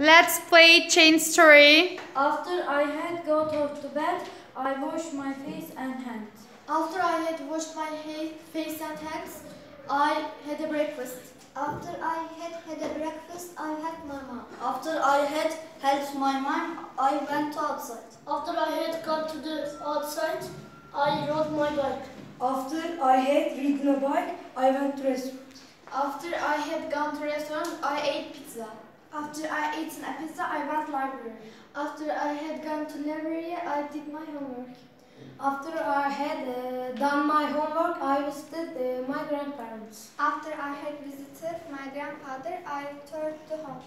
Let's play chain story. After I had got off to bed, I washed my face and hands. After I had washed my face and hands, I had a breakfast. After I had had a breakfast, I had my mom. After I had helped my mom, I went outside. After I had got to the outside, I rode my bike. After I had ridden a bike, I went to restaurant. After I had gone to restaurant, I ate pizza. After I ate a pizza, I went to library. After I had gone to library, I did my homework. After I had uh, done my homework, I visited uh, my grandparents. After I had visited my grandfather, I returned to home.